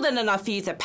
than enough fees at